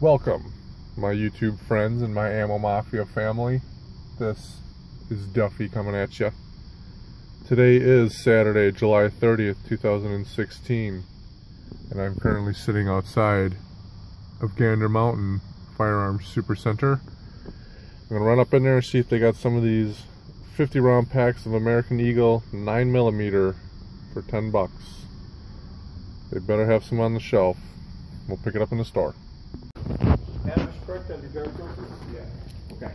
Welcome, my YouTube friends and my Ammo Mafia family. This is Duffy coming at you. Today is Saturday, July 30th, 2016, and I'm currently sitting outside of Gander Mountain Firearms Super Center. I'm gonna run up in there and see if they got some of these 50 round packs of American Eagle 9mm for 10 bucks. They better have some on the shelf. We'll pick it up in the store. Average correct on your gun filters? Yeah. Okay.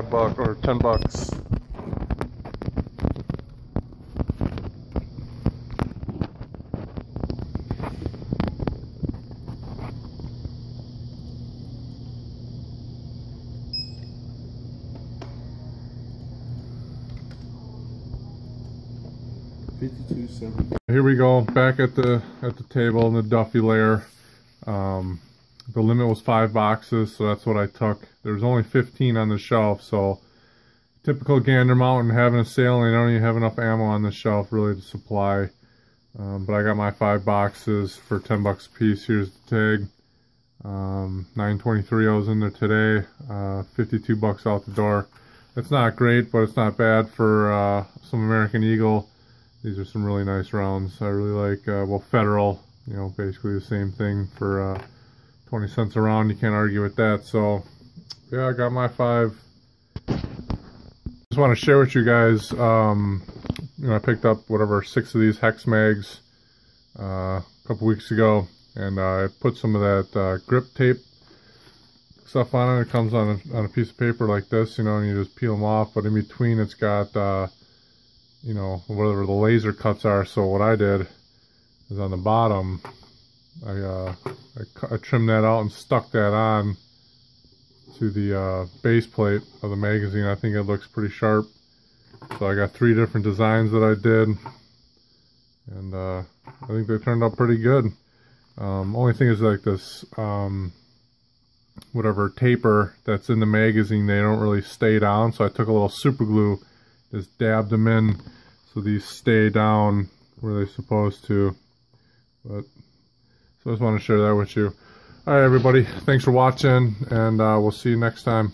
A buck or 10 bucks. Here we go, back at the at the table in the Duffy layer. Um, the limit was five boxes, so that's what I took. There's only 15 on the shelf, so typical Gander Mountain having a sale and they don't even have enough ammo on the shelf really to supply. Um, but I got my five boxes for 10 bucks a piece. Here's the tag. Um, 923 I was in there today. Uh, 52 bucks out the door. It's not great, but it's not bad for uh, some American Eagle. These are some really nice rounds. I really like, uh, well, Federal, you know, basically the same thing for uh, 20 cents a round. You can't argue with that. So, yeah, I got my five. Just want to share with you guys, um, you know, I picked up whatever, six of these hex mags uh, a couple weeks ago. And uh, I put some of that uh, grip tape stuff on it. It comes on a, on a piece of paper like this, you know, and you just peel them off. But in between, it's got, uh, you know, whatever the laser cuts are. So what I did is on the bottom, I, uh, I, I trimmed that out and stuck that on to the uh, base plate of the magazine. I think it looks pretty sharp. So I got three different designs that I did. And uh, I think they turned out pretty good. Um, only thing is like this, um, whatever taper that's in the magazine, they don't really stay down. So I took a little super glue, just dabbed them in so these stay down where they're supposed to. But so I just want to share that with you. All right, everybody. Thanks for watching, and uh, we'll see you next time.